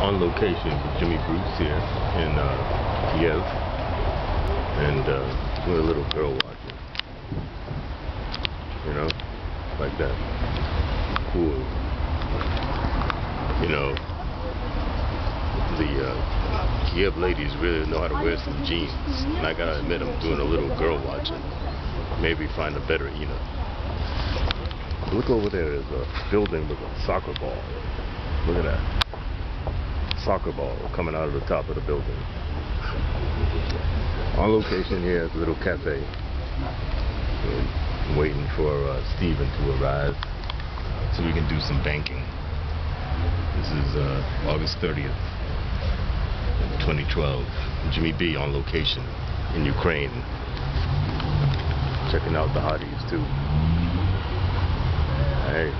on location with Jimmy Bruce here in uh, Kiev, and uh, doing a little girl watching. You know, like that. Cool. You know, the uh, Kiev ladies really know how to wear some jeans, and I gotta admit, I'm doing a little girl watching. Maybe find a better. You know. Look over there, there's a building with a soccer ball. Look at that soccer ball coming out of the top of the building. On location here at the little cafe. I'm waiting for uh, Steven to arrive so we can do some banking. This is uh, August 30th, 2012. Jimmy B on location in Ukraine. Checking out the hotties too. Hey,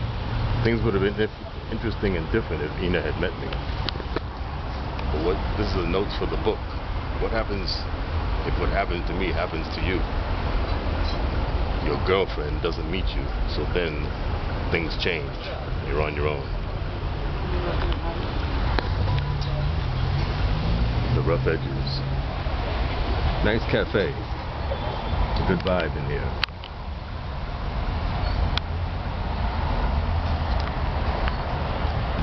things would have been interesting and different if Ina had met me. But what this is the notes for the book. What happens if what happens to me happens to you? Your girlfriend doesn't meet you, so then things change. You're on your own. The rough edges. Nice cafe. Good vibe in here.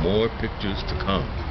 More pictures to come.